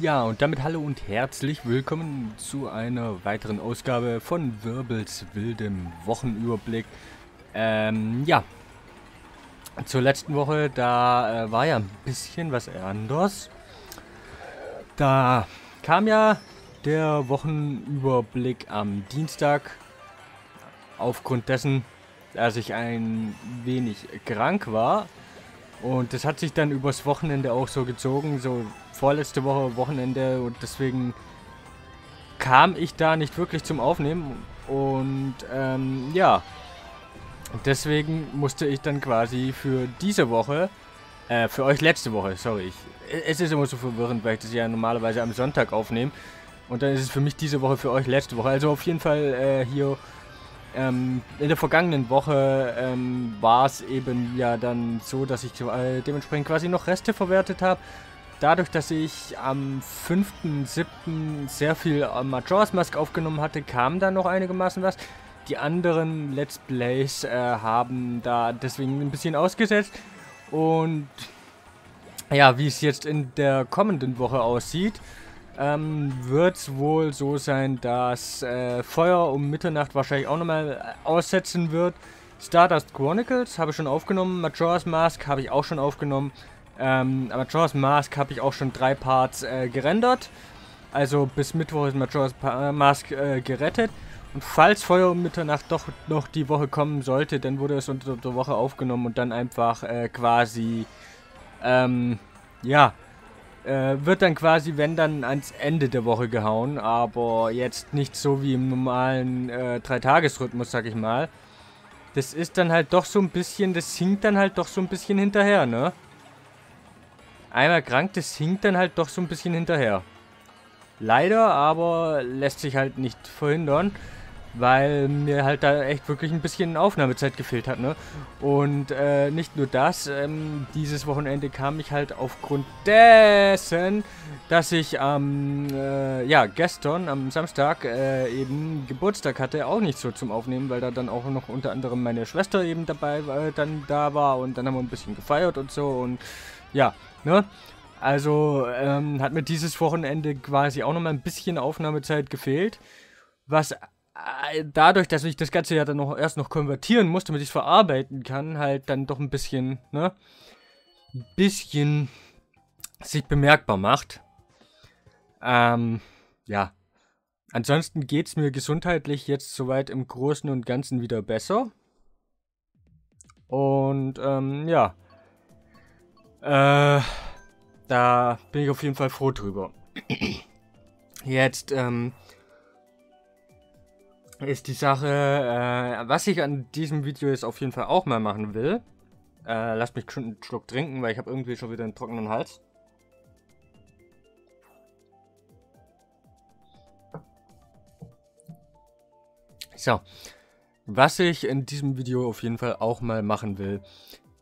Ja, und damit hallo und herzlich willkommen zu einer weiteren Ausgabe von Wirbels wildem Wochenüberblick. Ähm, ja. Zur letzten Woche, da äh, war ja ein bisschen was anders. Da kam ja der Wochenüberblick am Dienstag. Aufgrund dessen, dass ich ein wenig krank war. Und das hat sich dann übers Wochenende auch so gezogen, so vorletzte Woche Wochenende. Und deswegen kam ich da nicht wirklich zum Aufnehmen. Und ähm, ja, deswegen musste ich dann quasi für diese Woche, äh, für euch letzte Woche, sorry, ich, es ist immer so verwirrend, weil ich das ja normalerweise am Sonntag aufnehme. Und dann ist es für mich diese Woche für euch letzte Woche, also auf jeden Fall äh, hier ähm, in der vergangenen Woche ähm, war es eben ja dann so, dass ich äh, dementsprechend quasi noch Reste verwertet habe. Dadurch, dass ich am 5.7. sehr viel äh, Majora's Mask aufgenommen hatte, kam da noch einigermaßen was. Die anderen Let's Plays äh, haben da deswegen ein bisschen ausgesetzt. Und ja, wie es jetzt in der kommenden Woche aussieht, ähm, wird es wohl so sein, dass äh, Feuer um Mitternacht wahrscheinlich auch nochmal äh, aussetzen wird. Stardust Chronicles habe ich schon aufgenommen, Majora's Mask habe ich auch schon aufgenommen. Ähm, Majora's Mask habe ich auch schon drei Parts äh, gerendert. Also bis Mittwoch ist Majora's pa Mask äh, gerettet. Und falls Feuer um Mitternacht doch noch die Woche kommen sollte, dann wurde es unter der Woche aufgenommen und dann einfach äh, quasi, ähm, ja, äh, wird dann quasi, wenn dann ans Ende der Woche gehauen, aber jetzt nicht so wie im normalen äh, Dreitagesrhythmus, sag ich mal. Das ist dann halt doch so ein bisschen, das hinkt dann halt doch so ein bisschen hinterher, ne? Einmal krank, das hinkt dann halt doch so ein bisschen hinterher. Leider, aber lässt sich halt nicht verhindern weil mir halt da echt wirklich ein bisschen Aufnahmezeit gefehlt hat, ne? Und äh, nicht nur das, ähm, dieses Wochenende kam ich halt aufgrund dessen, dass ich am, äh, ja, gestern, am Samstag, äh, eben Geburtstag hatte, auch nicht so zum Aufnehmen, weil da dann auch noch unter anderem meine Schwester eben dabei, äh, dann da war und dann haben wir ein bisschen gefeiert und so und ja, ne? Also ähm, hat mir dieses Wochenende quasi auch nochmal ein bisschen Aufnahmezeit gefehlt. Was dadurch, dass ich das Ganze ja dann noch erst noch konvertieren muss, damit ich es verarbeiten kann, halt dann doch ein bisschen, ne? Ein bisschen sich bemerkbar macht. Ähm, ja. Ansonsten geht es mir gesundheitlich jetzt soweit im Großen und Ganzen wieder besser. Und, ähm, ja. Äh, da bin ich auf jeden Fall froh drüber. Jetzt, ähm, ist die Sache, äh, was ich an diesem Video jetzt auf jeden Fall auch mal machen will. Äh, lasst mich einen Schluck trinken, weil ich habe irgendwie schon wieder einen trockenen Hals. So, was ich in diesem Video auf jeden Fall auch mal machen will,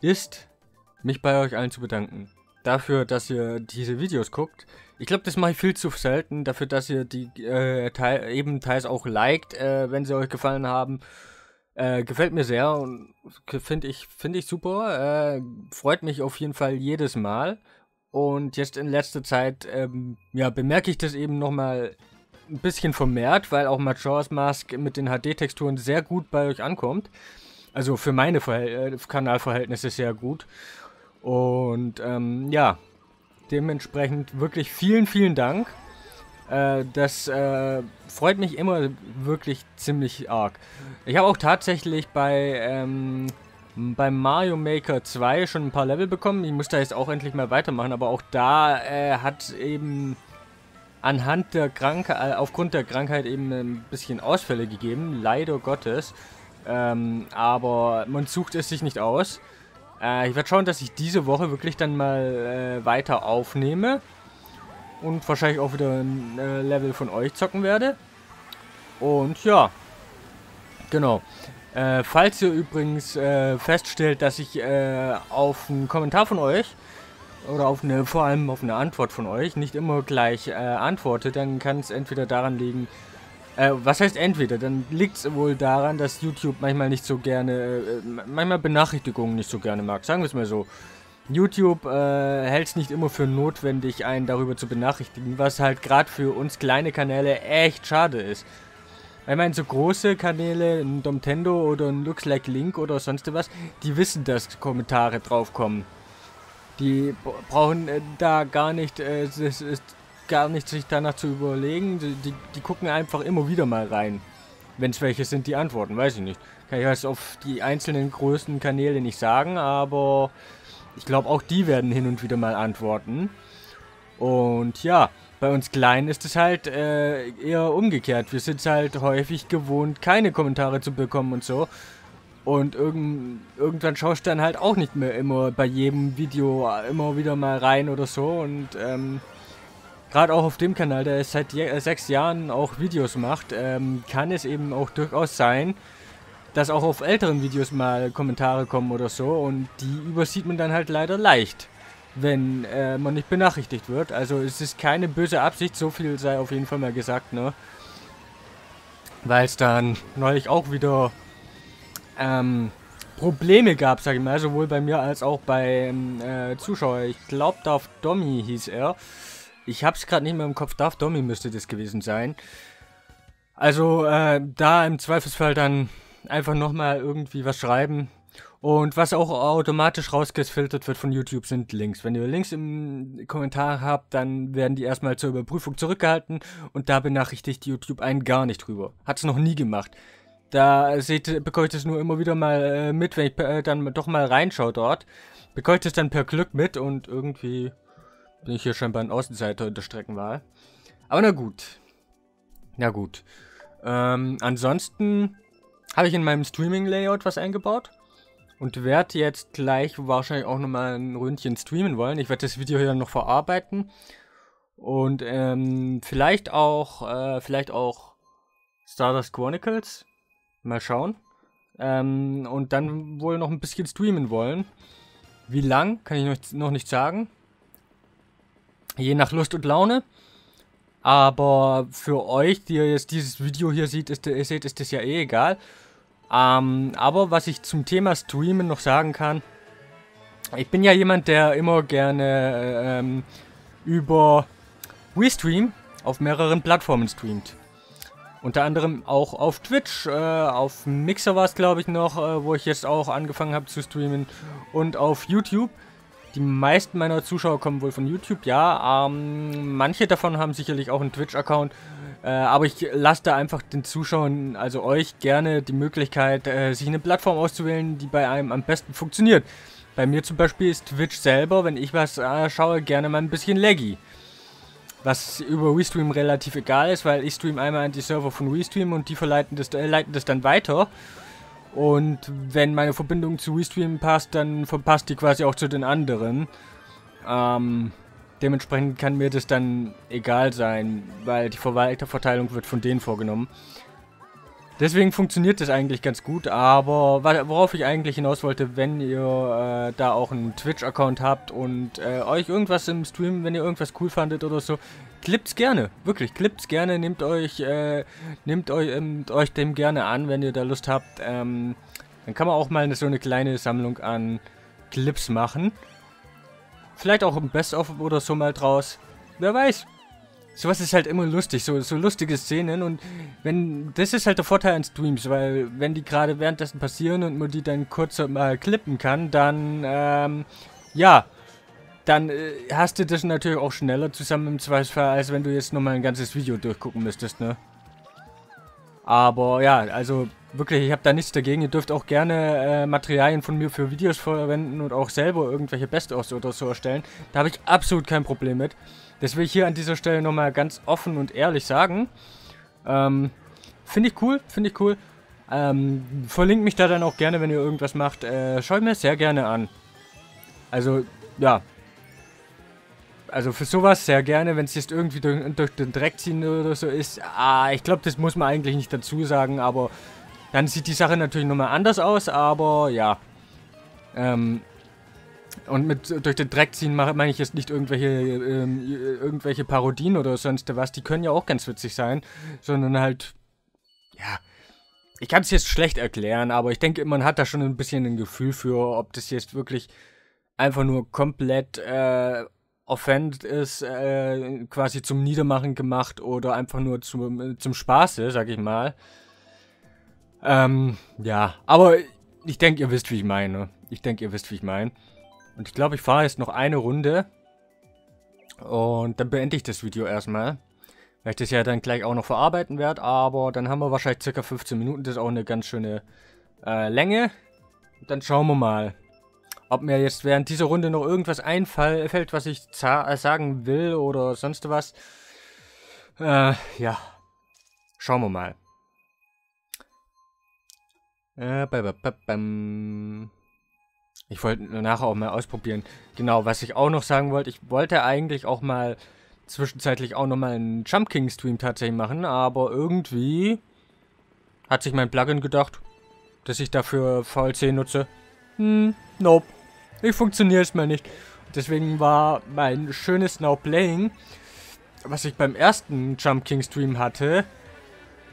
ist mich bei euch allen zu bedanken dafür, dass ihr diese Videos guckt. Ich glaube, das mache ich viel zu selten, dafür, dass ihr die äh, teil, eben teils auch liked, äh, wenn sie euch gefallen haben. Äh, gefällt mir sehr und finde ich, find ich super. Äh, freut mich auf jeden Fall jedes Mal. Und jetzt in letzter Zeit, ähm, ja, bemerke ich das eben nochmal ein bisschen vermehrt, weil auch Majora's Mask mit den HD-Texturen sehr gut bei euch ankommt. Also für meine Verhält äh, Kanalverhältnisse sehr gut. Und ähm, ja, dementsprechend wirklich vielen, vielen Dank. Äh, das äh, freut mich immer wirklich ziemlich arg. Ich habe auch tatsächlich bei ähm, beim Mario Maker 2 schon ein paar Level bekommen. Ich muss da jetzt auch endlich mal weitermachen, aber auch da äh, hat eben anhand der Krankheit, äh, aufgrund der Krankheit eben ein bisschen Ausfälle gegeben, leider Gottes. Ähm, aber man sucht es sich nicht aus. Äh, ich werde schauen, dass ich diese Woche wirklich dann mal äh, weiter aufnehme. Und wahrscheinlich auch wieder ein äh, Level von euch zocken werde. Und ja. Genau. Äh, falls ihr übrigens äh, feststellt, dass ich äh, auf einen Kommentar von euch oder auf eine, vor allem auf eine Antwort von euch nicht immer gleich antworte, dann kann es entweder daran liegen, äh, was heißt entweder? Dann liegt es wohl daran, dass YouTube manchmal nicht so gerne, äh, manchmal Benachrichtigungen nicht so gerne mag. Sagen wir es mal so. YouTube äh, hält es nicht immer für notwendig, einen darüber zu benachrichtigen, was halt gerade für uns kleine Kanäle echt schade ist. Ich meine, so große Kanäle, ein Domtendo oder ein Looks Like Link oder sonst was, die wissen, dass Kommentare draufkommen. Die brauchen äh, da gar nicht, äh, gar nicht sich danach zu überlegen. Die, die gucken einfach immer wieder mal rein. Wenn es welche sind, die antworten, weiß ich nicht. Kann ich jetzt auf die einzelnen größten Kanäle nicht sagen, aber ich glaube auch die werden hin und wieder mal antworten. Und ja, bei uns Kleinen ist es halt äh, eher umgekehrt. Wir sind halt häufig gewohnt, keine Kommentare zu bekommen und so. Und irgend, irgendwann schaust du dann halt auch nicht mehr immer bei jedem Video immer wieder mal rein oder so. Und ähm, gerade auch auf dem Kanal, der seit sechs Jahren auch Videos macht, ähm, kann es eben auch durchaus sein, dass auch auf älteren Videos mal Kommentare kommen oder so und die übersieht man dann halt leider leicht, wenn äh, man nicht benachrichtigt wird. Also es ist keine böse Absicht, so viel sei auf jeden Fall mal gesagt, ne? Weil es dann neulich auch wieder ähm, Probleme gab, sag ich mal, sowohl bei mir als auch beim äh, Zuschauer. Ich glaube, Darf Dommy hieß er. Ich hab's gerade nicht mehr im Kopf. Darf Dommy müsste das gewesen sein. Also, äh, da im Zweifelsfall dann einfach nochmal irgendwie was schreiben. Und was auch automatisch rausgefiltert wird von YouTube sind Links. Wenn ihr Links im Kommentar habt, dann werden die erstmal zur Überprüfung zurückgehalten und da benachrichtigt YouTube einen gar nicht drüber. Hat es noch nie gemacht. Da seht, bekomme ich das nur immer wieder mal äh, mit, wenn ich äh, dann doch mal reinschaue dort. Bekomme ich das dann per Glück mit und irgendwie bin ich hier scheinbar ein Außenseiter in der Streckenwahl. Aber na gut. Na gut. Ähm, ansonsten habe ich in meinem Streaming-Layout was eingebaut. Und werde jetzt gleich wahrscheinlich auch nochmal ein Ründchen streamen wollen. Ich werde das Video hier noch verarbeiten. Und ähm, vielleicht auch, äh, vielleicht auch Stardust Chronicles. Mal schauen. Ähm, und dann wohl noch ein bisschen streamen wollen. Wie lang, kann ich noch nicht sagen. Je nach Lust und Laune. Aber für euch, die ihr jetzt dieses Video hier seht, ist, seht, ist das ja eh egal. Ähm, aber was ich zum Thema Streamen noch sagen kann, ich bin ja jemand, der immer gerne ähm, über WeStream auf mehreren Plattformen streamt. Unter anderem auch auf Twitch, äh, auf Mixer war es glaube ich noch, äh, wo ich jetzt auch angefangen habe zu streamen. Und auf YouTube. Die meisten meiner Zuschauer kommen wohl von YouTube, ja. Ähm, manche davon haben sicherlich auch einen Twitch-Account. Äh, aber ich lasse da einfach den Zuschauern, also euch, gerne die Möglichkeit, äh, sich eine Plattform auszuwählen, die bei einem am besten funktioniert. Bei mir zum Beispiel ist Twitch selber, wenn ich was äh, schaue, gerne mal ein bisschen laggy. Was über WeStream relativ egal ist, weil ich stream einmal an die Server von WeStream und die verleiten das, äh, leiten das dann weiter. Und wenn meine Verbindung zu WeStream passt, dann verpasst die quasi auch zu den anderen. Ähm, Dementsprechend kann mir das dann egal sein, weil die Verwalterverteilung wird von denen vorgenommen. Deswegen funktioniert das eigentlich ganz gut, aber worauf ich eigentlich hinaus wollte, wenn ihr äh, da auch einen Twitch-Account habt und äh, euch irgendwas im Stream, wenn ihr irgendwas cool fandet oder so, klippt's gerne, wirklich, klippt's gerne, nehmt euch, äh, nehmt euch, ähm, euch dem gerne an, wenn ihr da Lust habt. Ähm, dann kann man auch mal so eine kleine Sammlung an Clips machen. Vielleicht auch ein Best-of oder so mal draus. Wer weiß. Sowas ist halt immer lustig, so, so lustige Szenen und wenn, das ist halt der Vorteil an Streams, weil wenn die gerade währenddessen passieren und man die dann kurz mal klippen kann, dann, ähm, ja, dann äh, hast du das natürlich auch schneller zusammen im Zweifelsfall, als wenn du jetzt nochmal ein ganzes Video durchgucken müsstest, ne? Aber ja, also wirklich, ich habe da nichts dagegen. Ihr dürft auch gerne äh, Materialien von mir für Videos verwenden und auch selber irgendwelche Best-ofs oder so erstellen. Da habe ich absolut kein Problem mit. Das will ich hier an dieser Stelle nochmal ganz offen und ehrlich sagen. Ähm, finde ich cool, finde ich cool. Ähm, verlinkt mich da dann auch gerne, wenn ihr irgendwas macht. Äh, schaut mir sehr gerne an. Also, ja, also für sowas sehr gerne, wenn es jetzt irgendwie durch, durch, den Dreck ziehen oder so ist. Ah, ich glaube, das muss man eigentlich nicht dazu sagen, aber dann sieht die Sache natürlich nochmal anders aus, aber ja. Ähm, und mit durch den Dreck ziehen meine ich jetzt nicht irgendwelche, ähm, irgendwelche Parodien oder sonst was, die können ja auch ganz witzig sein, sondern halt, ja, ich kann es jetzt schlecht erklären, aber ich denke, man hat da schon ein bisschen ein Gefühl für, ob das jetzt wirklich einfach nur komplett äh, offend ist, äh, quasi zum Niedermachen gemacht oder einfach nur zum, zum Spaße, sag ich mal. Ähm, ja, aber ich denke, ihr wisst, wie ich meine. Ich denke, ihr wisst, wie ich meine. Und ich glaube, ich fahre jetzt noch eine Runde. Und dann beende ich das Video erstmal. Weil ich das ja dann gleich auch noch verarbeiten werde. Aber dann haben wir wahrscheinlich circa 15 Minuten. Das ist auch eine ganz schöne äh, Länge. Dann schauen wir mal, ob mir jetzt während dieser Runde noch irgendwas einfällt, was ich äh, sagen will oder sonst was. Äh, ja. Schauen wir mal. Äh, ich wollte nachher auch mal ausprobieren. Genau, was ich auch noch sagen wollte, ich wollte eigentlich auch mal zwischenzeitlich auch nochmal einen Jump King Stream tatsächlich machen, aber irgendwie hat sich mein Plugin gedacht, dass ich dafür VLC nutze. Hm, nope. Ich funktioniere erstmal nicht. Deswegen war mein schönes Now Playing, was ich beim ersten Jump King Stream hatte,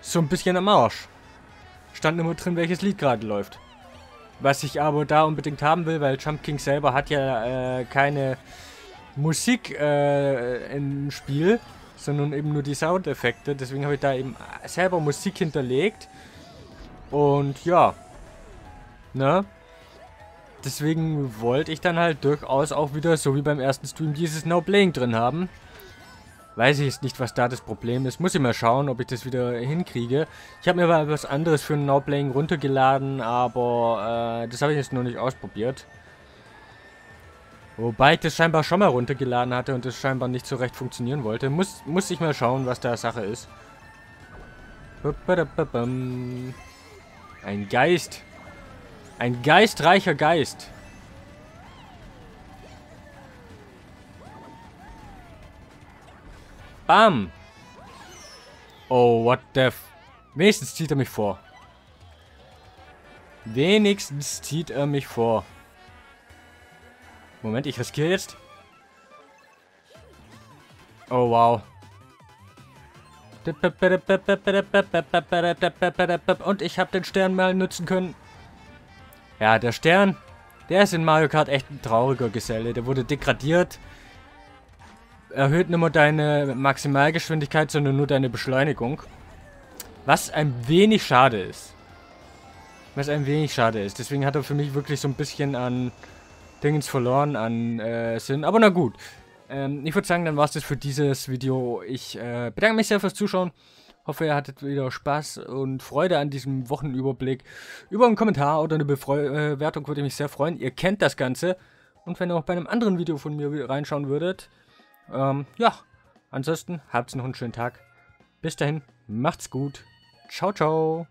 so ein bisschen am Arsch. Stand immer drin, welches Lied gerade läuft. Was ich aber da unbedingt haben will, weil Jump King selber hat ja äh, keine Musik äh, im Spiel, sondern eben nur die Soundeffekte. Deswegen habe ich da eben selber Musik hinterlegt. Und ja. Ne? Deswegen wollte ich dann halt durchaus auch wieder, so wie beim ersten Stream, dieses No Playing drin haben. Weiß ich jetzt nicht, was da das Problem ist. Muss ich mal schauen, ob ich das wieder hinkriege. Ich habe mir mal was anderes für ein No Playing runtergeladen, aber äh, das habe ich jetzt noch nicht ausprobiert. Wobei ich das scheinbar schon mal runtergeladen hatte und das scheinbar nicht so recht funktionieren wollte. Muss, muss ich mal schauen, was da Sache ist. Ein Geist. Ein geistreicher Geist. Bam. Oh, what the... F Wenigstens zieht er mich vor. Wenigstens zieht er mich vor. Moment, ich riskiere jetzt. Oh, wow. Und ich habe den Stern mal nutzen können. Ja, der Stern, der ist in Mario Kart echt ein trauriger Geselle. Der wurde degradiert. Erhöht nicht mehr deine Maximalgeschwindigkeit, sondern nur deine Beschleunigung. Was ein wenig schade ist. Was ein wenig schade ist. Deswegen hat er für mich wirklich so ein bisschen an Dingens verloren an äh, Sinn. Aber na gut. Ähm, ich würde sagen, dann war es das für dieses Video. Ich äh, bedanke mich sehr fürs Zuschauen. Hoffe, ihr hattet wieder Spaß und Freude an diesem Wochenüberblick. Über einen Kommentar oder eine Bewertung würde ich mich sehr freuen. Ihr kennt das Ganze. Und wenn ihr auch bei einem anderen Video von mir reinschauen würdet. Ähm, ja, ansonsten habt noch einen schönen Tag. Bis dahin, macht's gut. Ciao, ciao.